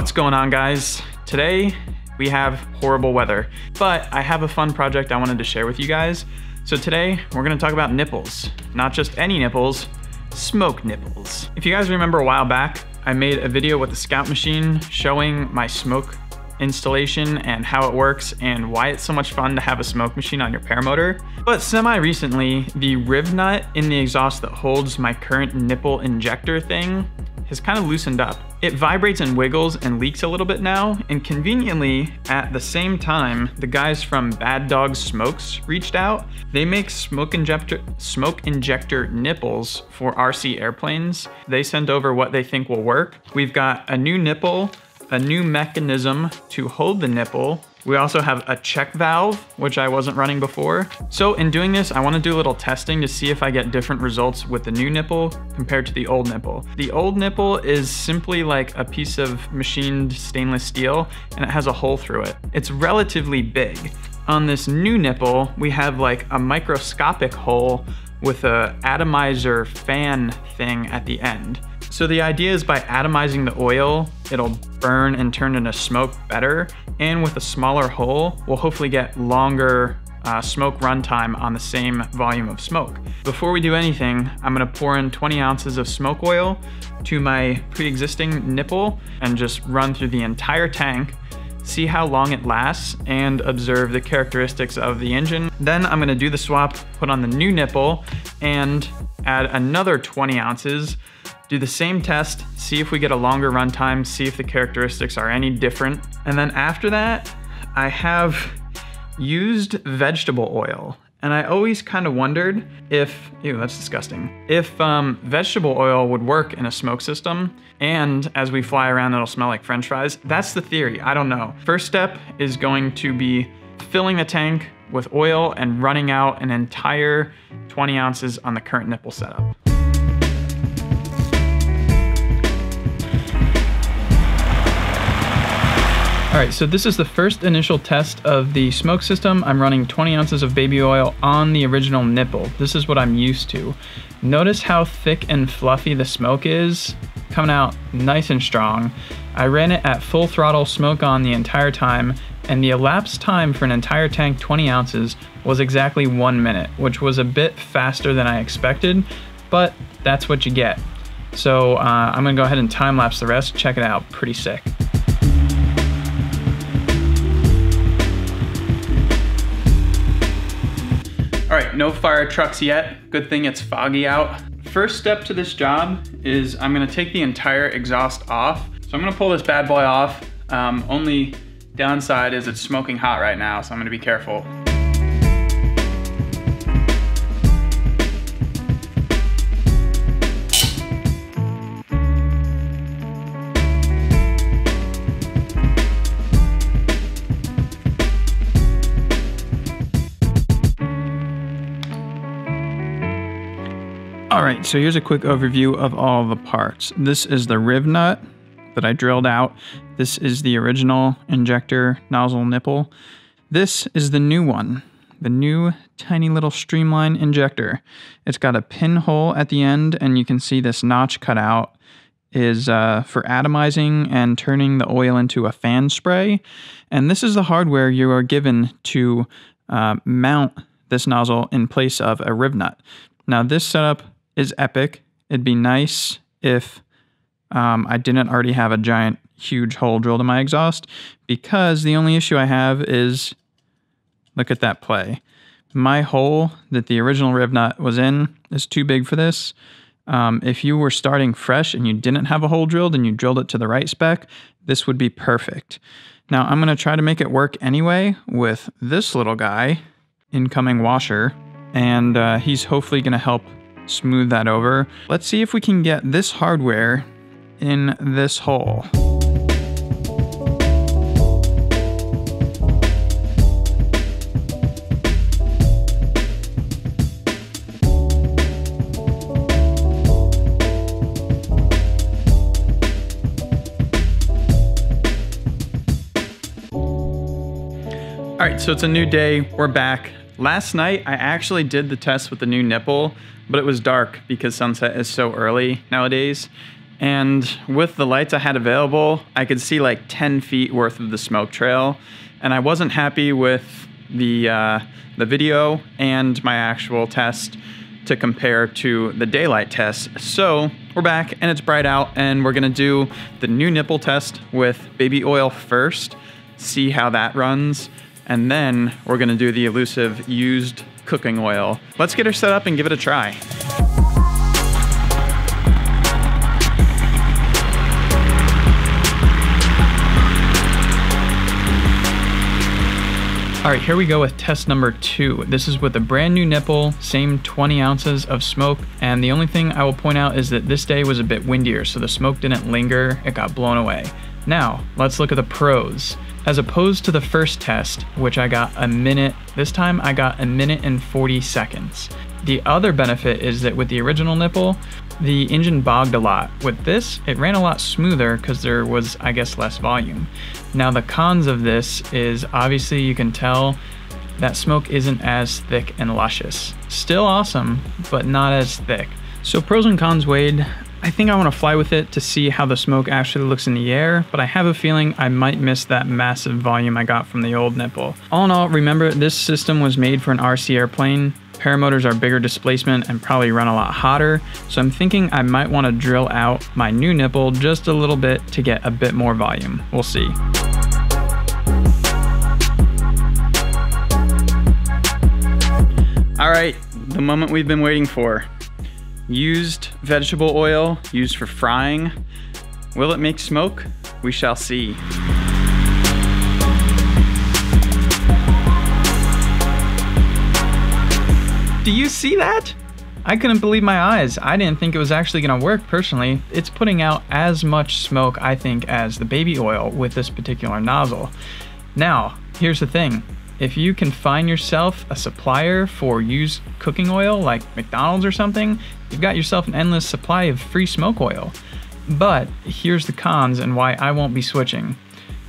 What's going on guys? Today we have horrible weather, but I have a fun project I wanted to share with you guys. So today we're gonna talk about nipples. Not just any nipples, smoke nipples. If you guys remember a while back, I made a video with the Scout machine showing my smoke installation and how it works and why it's so much fun to have a smoke machine on your paramotor. But semi-recently, the riv nut in the exhaust that holds my current nipple injector thing has kind of loosened up. It vibrates and wiggles and leaks a little bit now, and conveniently, at the same time, the guys from Bad Dog Smokes reached out. They make smoke injector, smoke injector nipples for RC airplanes. They sent over what they think will work. We've got a new nipple a new mechanism to hold the nipple. We also have a check valve, which I wasn't running before. So in doing this, I wanna do a little testing to see if I get different results with the new nipple compared to the old nipple. The old nipple is simply like a piece of machined stainless steel and it has a hole through it. It's relatively big. On this new nipple, we have like a microscopic hole with a atomizer fan thing at the end. So the idea is by atomizing the oil, it'll burn and turn into smoke better. And with a smaller hole, we'll hopefully get longer uh, smoke runtime on the same volume of smoke. Before we do anything, I'm gonna pour in 20 ounces of smoke oil to my pre-existing nipple and just run through the entire tank see how long it lasts, and observe the characteristics of the engine. Then I'm gonna do the swap, put on the new nipple, and add another 20 ounces do the same test, see if we get a longer runtime, see if the characteristics are any different. And then after that, I have used vegetable oil. And I always kind of wondered if, ew, that's disgusting, if um, vegetable oil would work in a smoke system. And as we fly around, it'll smell like french fries. That's the theory, I don't know. First step is going to be filling the tank with oil and running out an entire 20 ounces on the current nipple setup. All right, so this is the first initial test of the smoke system. I'm running 20 ounces of baby oil on the original nipple. This is what I'm used to. Notice how thick and fluffy the smoke is, coming out nice and strong. I ran it at full throttle smoke on the entire time, and the elapsed time for an entire tank 20 ounces was exactly one minute, which was a bit faster than I expected, but that's what you get. So uh, I'm gonna go ahead and time lapse the rest, check it out, pretty sick. Right, no fire trucks yet. Good thing it's foggy out. First step to this job is I'm gonna take the entire exhaust off. So I'm gonna pull this bad boy off. Um, only downside is it's smoking hot right now, so I'm gonna be careful. Right, so here's a quick overview of all the parts. This is the riv nut that I drilled out. This is the original injector nozzle nipple. This is the new one, the new tiny little streamline injector. It's got a pinhole at the end and you can see this notch cut out is uh, for atomizing and turning the oil into a fan spray. And this is the hardware you are given to uh, mount this nozzle in place of a riv nut. Now this setup is epic. It'd be nice if um, I didn't already have a giant, huge hole drilled in my exhaust because the only issue I have is look at that play. My hole that the original riv nut was in is too big for this. Um, if you were starting fresh and you didn't have a hole drilled and you drilled it to the right spec, this would be perfect. Now I'm going to try to make it work anyway with this little guy, incoming washer, and uh, he's hopefully going to help smooth that over. Let's see if we can get this hardware in this hole. All right, so it's a new day. We're back. Last night, I actually did the test with the new nipple, but it was dark because sunset is so early nowadays. And with the lights I had available, I could see like 10 feet worth of the smoke trail. And I wasn't happy with the, uh, the video and my actual test to compare to the daylight test. So we're back and it's bright out and we're gonna do the new nipple test with baby oil first, see how that runs, and then we're gonna do the elusive used cooking oil. Let's get her set up and give it a try. All right, here we go with test number two. This is with a brand new nipple, same 20 ounces of smoke. And the only thing I will point out is that this day was a bit windier, so the smoke didn't linger, it got blown away. Now, let's look at the pros. As opposed to the first test, which I got a minute, this time I got a minute and 40 seconds. The other benefit is that with the original nipple, the engine bogged a lot. With this, it ran a lot smoother because there was, I guess, less volume. Now the cons of this is obviously you can tell that smoke isn't as thick and luscious. Still awesome, but not as thick. So pros and cons weighed, I think I want to fly with it to see how the smoke actually looks in the air, but I have a feeling I might miss that massive volume I got from the old nipple. All in all, remember this system was made for an RC airplane. Paramotors are bigger displacement and probably run a lot hotter, so I'm thinking I might want to drill out my new nipple just a little bit to get a bit more volume. We'll see. All right, the moment we've been waiting for. Used vegetable oil used for frying. Will it make smoke? We shall see. Do you see that? I couldn't believe my eyes. I didn't think it was actually gonna work personally. It's putting out as much smoke, I think, as the baby oil with this particular nozzle. Now, here's the thing. If you can find yourself a supplier for used cooking oil like McDonald's or something, you've got yourself an endless supply of free smoke oil. But here's the cons and why I won't be switching.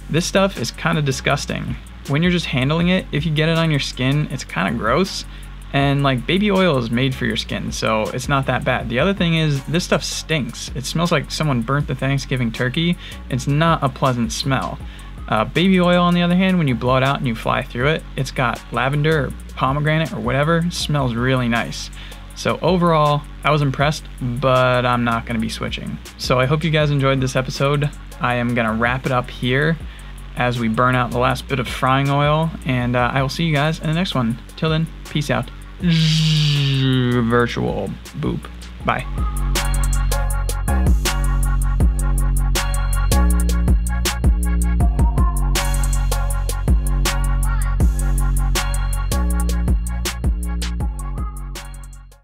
This stuff is kind of disgusting. When you're just handling it, if you get it on your skin, it's kind of gross. And like baby oil is made for your skin, so it's not that bad. The other thing is this stuff stinks. It smells like someone burnt the Thanksgiving turkey. It's not a pleasant smell. Uh, baby oil, on the other hand, when you blow it out and you fly through it, it's got lavender or pomegranate or whatever. It smells really nice. So overall, I was impressed, but I'm not going to be switching. So I hope you guys enjoyed this episode. I am going to wrap it up here as we burn out the last bit of frying oil, and uh, I will see you guys in the next one. Till then, peace out. Virtual boop. Bye.